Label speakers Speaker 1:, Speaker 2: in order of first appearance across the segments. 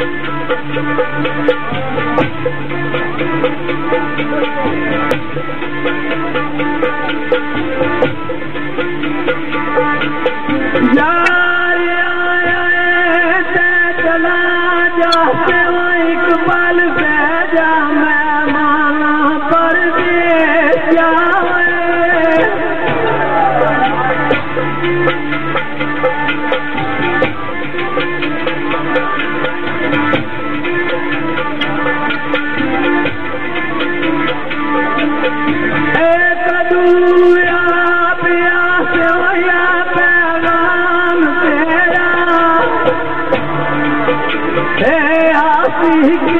Speaker 1: Thank you. He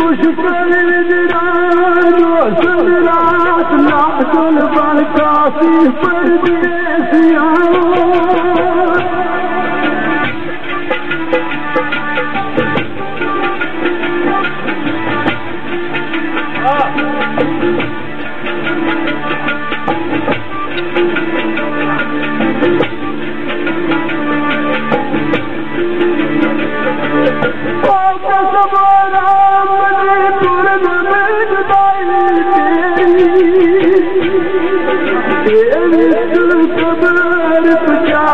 Speaker 1: ख़ुशि पाप काफ़ी पति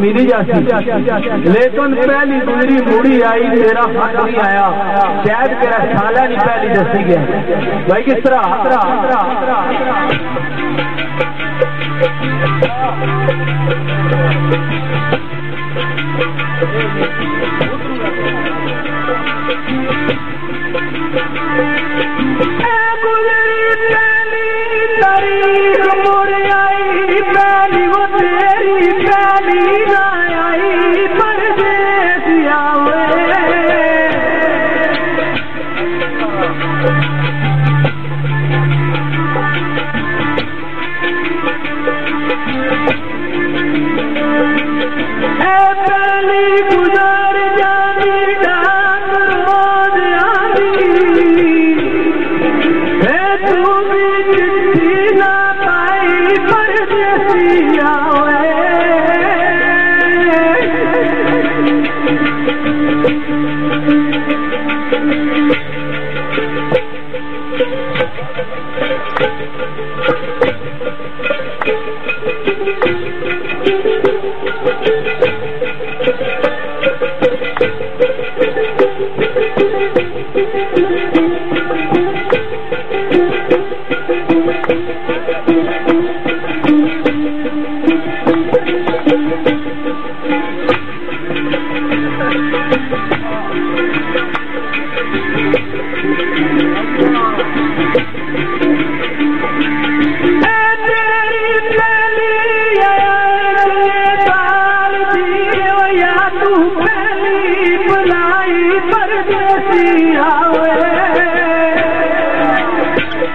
Speaker 1: मिली लेकिन पहली गुजरी मुड़ी आई, तेरा खत नहीं आया। शायद तेरा साला नहीं पहली दसी गया। भाई किस तरह?
Speaker 2: Thank you.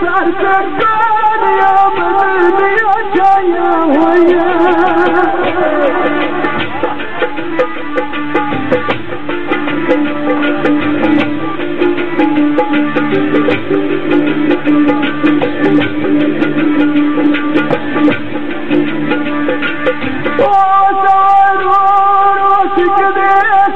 Speaker 2: Sen sen sen yanımı diyor ya ya